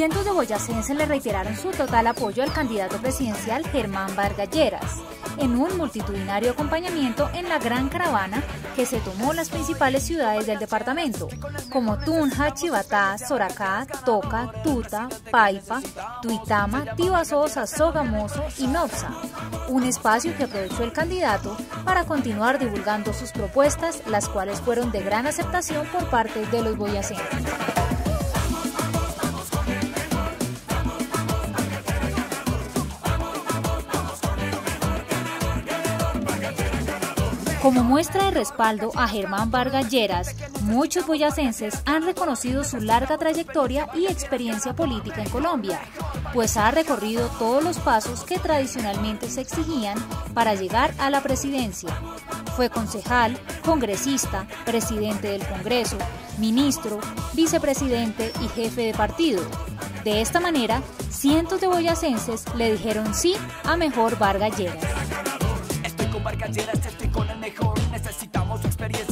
cientos de boyacenses le reiteraron su total apoyo al candidato presidencial Germán Vargas Lleras en un multitudinario acompañamiento en la gran caravana que se tomó las principales ciudades del departamento, como Tunja, Chivatá, Soracá, Toca, Tuta, Paipa, Tuitama, Tibasosa, Sogamoso y Nopsa, un espacio que aprovechó el candidato para continuar divulgando sus propuestas, las cuales fueron de gran aceptación por parte de los boyacenses. Como muestra de respaldo a Germán Vargas Lleras, muchos boyacenses han reconocido su larga trayectoria y experiencia política en Colombia, pues ha recorrido todos los pasos que tradicionalmente se exigían para llegar a la presidencia. Fue concejal, congresista, presidente del Congreso, ministro, vicepresidente y jefe de partido. De esta manera, cientos de boyacenses le dijeron sí a mejor Vargas Lleras. Estoy con Vargas Lleras,